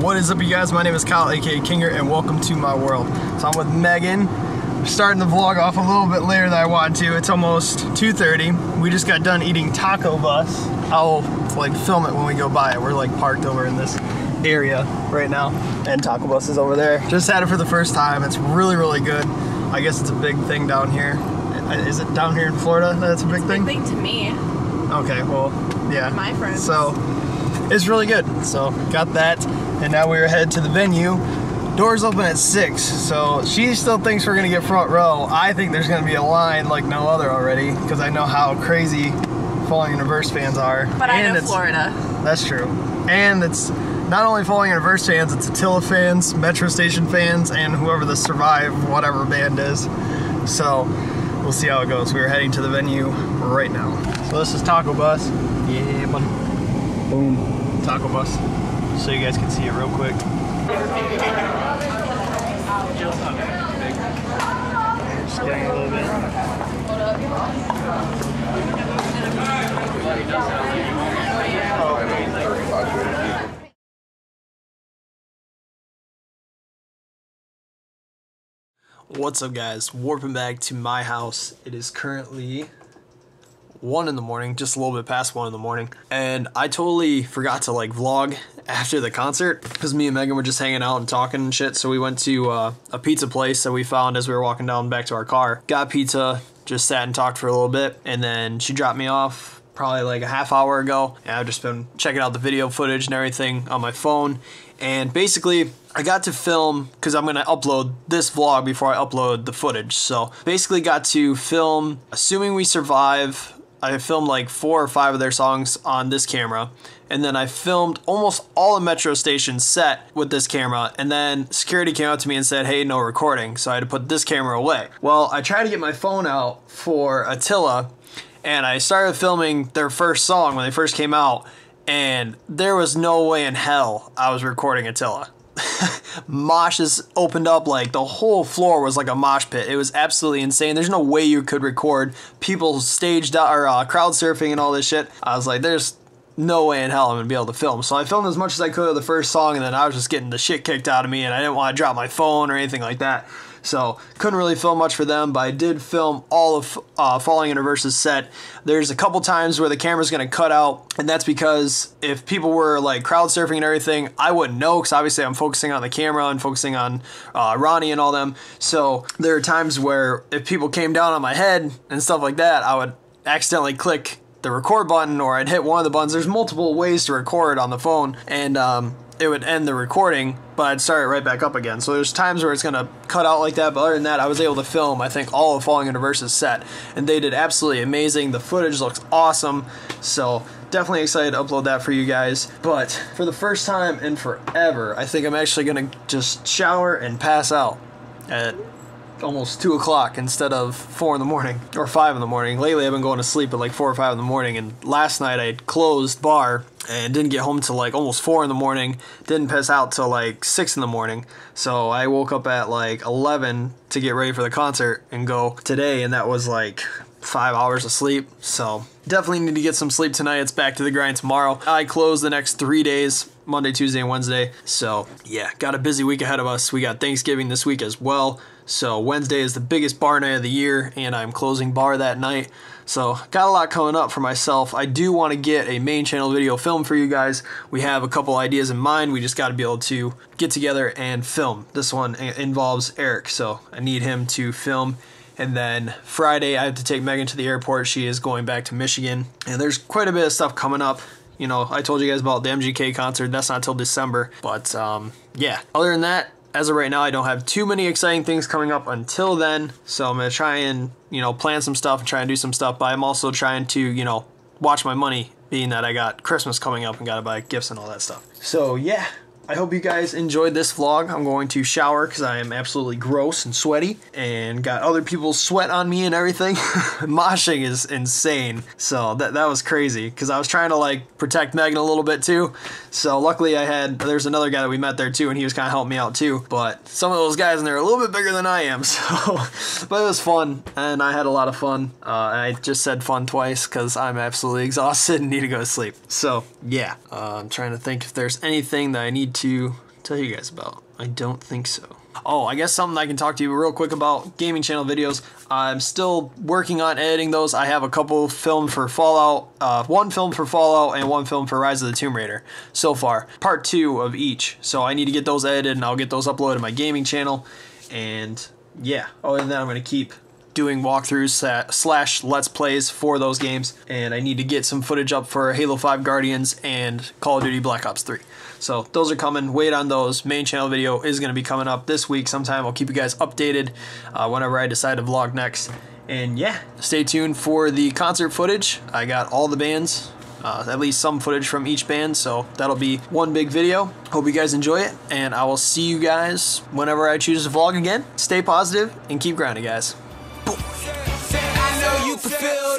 What is up, you guys? My name is Kyle, aka Kinger, and welcome to my world. So I'm with Megan. We're starting the vlog off a little bit later than I want to. It's almost 2:30. We just got done eating Taco Bus. I'll like film it when we go by it. We're like parked over in this area right now, and Taco Bus is over there. Just had it for the first time. It's really, really good. I guess it's a big thing down here. Is it down here in Florida? That's a big thing. Big thing to me. Okay, well, yeah. My friends. So it's really good. So got that, and now we're headed to the venue. Doors open at six, so she still thinks we're gonna get front row. I think there's gonna be a line like no other already, because I know how crazy Falling in Reverse fans are. But I And know it's- Florida. That's true. And it's not only Falling in Reverse fans, it's Attila fans, Metro Station fans, and whoever the Survive whatever band is. So we'll see how it goes. We're heading to the venue right now. So this is Taco Bus. Yeah, buddy. Boom. Taco Bus. So you guys can see it real quick. Just getting a little bit. What's up, guys? Warping back to my house. It is currently one in the morning, just a little bit past one in the morning, and I totally forgot to like vlog after the concert because me and Megan were just hanging out and talking and shit. So we went to uh, a pizza place that we found as we were walking down back to our car. Got pizza, just sat and talked for a little bit, and then she dropped me off probably like a half hour ago. And I've just been checking out the video footage and everything on my phone. And basically, I got to film because I'm gonna upload this vlog before I upload the footage. So basically, got to film. Assuming we survive, I filmed like four or five of their songs on this camera. And then I filmed almost all of Metro Station's set with this camera. And then security came up to me and said, hey, no recording. So I had to put this camera away. Well, I tried to get my phone out for Attila and I started filming their first song when they first came out, and there was no way in hell I was recording Attila. Moshes opened up like the whole floor was like a mosh pit. It was absolutely insane. There's no way you could record people staged or uh, crowd surfing and all this shit. I was like, there's no way in hell I'm gonna be able to film. So I filmed as much as I could of the first song, and then I was just getting the shit kicked out of me, and I didn't want to drop my phone or anything like that. So couldn't really film much for them, but I did film all of uh, Falling in Reverse's set. There's a couple times where the camera's gonna cut out, and that's because if people were like crowd surfing and everything, I wouldn't know because obviously I'm focusing on the camera and focusing on uh, Ronnie and all them. So there are times where if people came down on my head and stuff like that, I would accidentally click the record button or I'd hit one of the buttons. There's multiple ways to record on the phone, and um, it would end the recording, but I'd start it right back up again. So there's times where it's gonna cut out like that, but other than that, I was able to film, I think, all of Falling in Reverse's set, and they did absolutely amazing. The footage looks awesome, so definitely excited to upload that for you guys. But for the first time in forever, I think I'm actually gonna just shower and pass out at almost two o'clock instead of four in the morning or five in the morning. Lately, I've been going to sleep at like four or five in the morning, and last night I closed bar and didn't get home till like almost four in the morning. Didn't piss out till like six in the morning. So I woke up at like eleven to get ready for the concert and go today, and that was like five hours of sleep. So definitely need to get some sleep tonight. It's back to the grind tomorrow. I close the next three days. Monday, Tuesday, and Wednesday. So, yeah, got a busy week ahead of us. We got Thanksgiving this week as well. So, Wednesday is the biggest bar night of the year, and I'm closing bar that night. So, got a lot coming up for myself. I do want to get a main channel video film for you guys. We have a couple ideas in mind. We just got to be able to get together and film. This one involves Eric, so I need him to film. And then Friday, I have to take Megan to the airport. She is going back to Michigan. And there's quite a bit of stuff coming up. You know, I told you guys about the MGK concert. That's not till December. But um, yeah, other than that, as of right now, I don't have too many exciting things coming up until then. So I'm going to try and, you know, plan some stuff and try and do some stuff. But I'm also trying to, you know, watch my money, being that I got Christmas coming up and got to buy gifts and all that stuff. So yeah, I hope you guys enjoyed this vlog. I'm going to shower because I am absolutely gross and sweaty and got other people's sweat on me and everything. Moshing is insane. So that, that was crazy because I was trying to like protect Megan a little bit too. So luckily I had, there's another guy that we met there too and he was kind of helping me out too. But some of those guys in there are a little bit bigger than I am. So, but it was fun and I had a lot of fun. Uh, I just said fun twice because I'm absolutely exhausted and need to go to sleep. So yeah, uh, I'm trying to think if there's anything that I need to tell you guys about? I don't think so. Oh, I guess something I can talk to you real quick about gaming channel videos. I'm still working on editing those. I have a couple filmed for Fallout, uh, one film for Fallout and one film for Rise of the Tomb Raider so far. Part two of each. So I need to get those edited and I'll get those uploaded to my gaming channel. And yeah, other than that, I'm going to keep doing walkthroughs slash let's plays for those games and I need to get some footage up for Halo 5 Guardians and Call of Duty Black Ops 3. So those are coming. Wait on those. Main channel video is going to be coming up this week sometime. I'll keep you guys updated uh, whenever I decide to vlog next. And yeah, stay tuned for the concert footage. I got all the bands uh, at least some footage from each band. So that'll be one big video. Hope you guys enjoy it, and I will see you guys whenever I choose to vlog again. Stay positive and keep grinding, guys. I